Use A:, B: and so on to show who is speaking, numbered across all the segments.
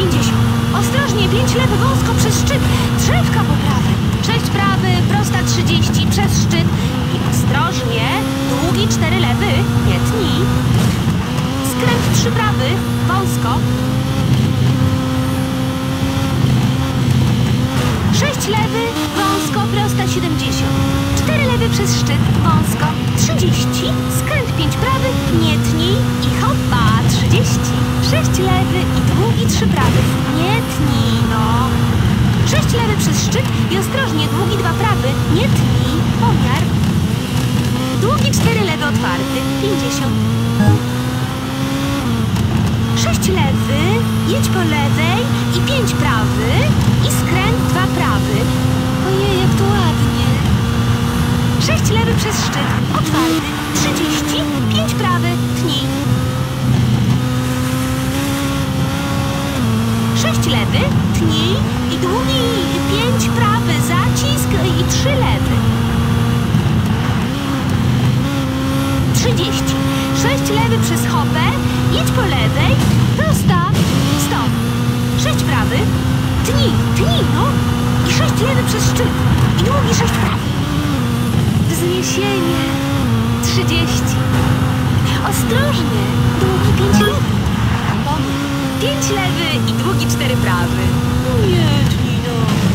A: 50. Ostrożnie, 5 lewy, wąsko przez szczyt. Drzewka po prawej. 6 prawy, prosta 30 przez szczyt. I ostrożnie, długi 4 lewy, nie tnij. Skręt 3 prawy, wąsko. 6 lewy, wąsko, prosta 70. 4 lewy przez szczyt, wąsko, 30. Skręt 5 prawy, nie tnij i hopa, 30. 6 lewy i długi 3 prawy, nie tnij, no. 6 lewy przez szczyt i ostrożnie, długi 2 prawy, nie tnij, pomiar. Długi 4 lewy otwarty, 50. 6 lewy, jedź po lewej i 5 prawy i skręt 2 prawy. Ojej, jak to ładnie. 6 lewy przez szczyt, otwarty, 30, 5 prawy, tnij. 6 lewy, tnij i długi 5 prawy, zacisk i 3 lewy. 30. 6 lewy przez hopę, jedź po lewej, prosta, stop. 6 prawy, tnij, tnij, no. I 6 lewy przez szczyt. I długi 6 prawy. Wzniesienie. 30. Ostrożnie, długi 5 lewy. 5 lewy i długi 4 prawy. Nie, tnij, no.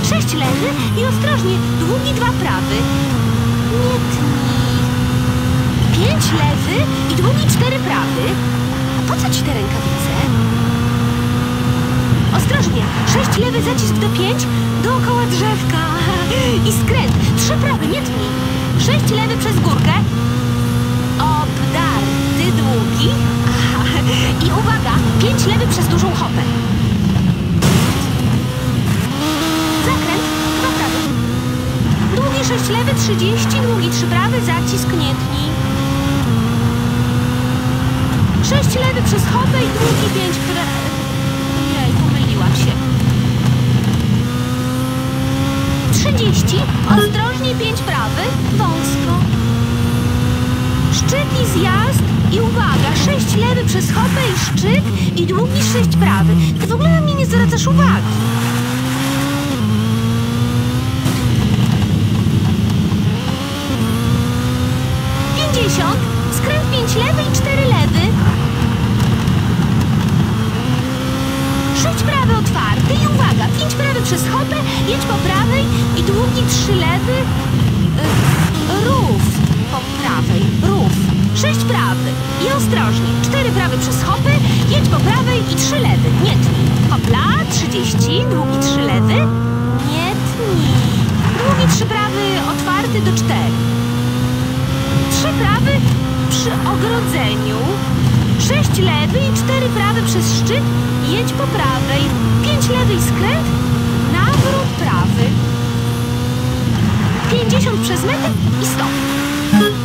A: 6 lewy i ostrożnie, długi 2 prawy. Nie tnij. Pięć lewy i długi cztery prawy. A po co ci te rękawice? Ostrożnie. Sześć lewy, zacisk do pięć. Dookoła drzewka. I skręt. Trzy prawy, nie tnij. Sześć lewy przez górkę. Obdarty długi. Pięć lewy przez dużą hopę. Zakręt. Dwa prawy. Długi sześć lewy, trzydzieści. Długi trzy prawy, zacisk nie. Sześć lewy przez hopę i długi pięć pra... Jej, pomyliłam się. Trzydzieści. Ostrożnie pięć prawy. Wąsko. Szczyt i zjazd. I uwaga, sześć lewy przez hopę i szczyt i długi sześć prawy. Ty w ogóle na mnie nie zwracasz uwagi. Pięćdziesiąt. Skręt pięć lewy i cztery lewy. Sześć prawy otwarty i uwaga, pięć prawy przez hopę, jedź po prawej i długi trzy lewy. y, Rów po prawej, rów. Sześć prawy i ostrożnie. Cztery prawy przez hopę, jedź po prawej i trzy lewy. Nie tnij. Hopla, trzydzieści, długi trzy lewy. Nie tnij. Długi trzy prawy otwarty do cztery. Trzy prawy przy ogrodzeniu. Sześć lewy i cztery prawy przez szczyt. Jedź po prawej. Pięć lewy i skręt. Nawrót prawy. Pięćdziesiąt przez metr i stop.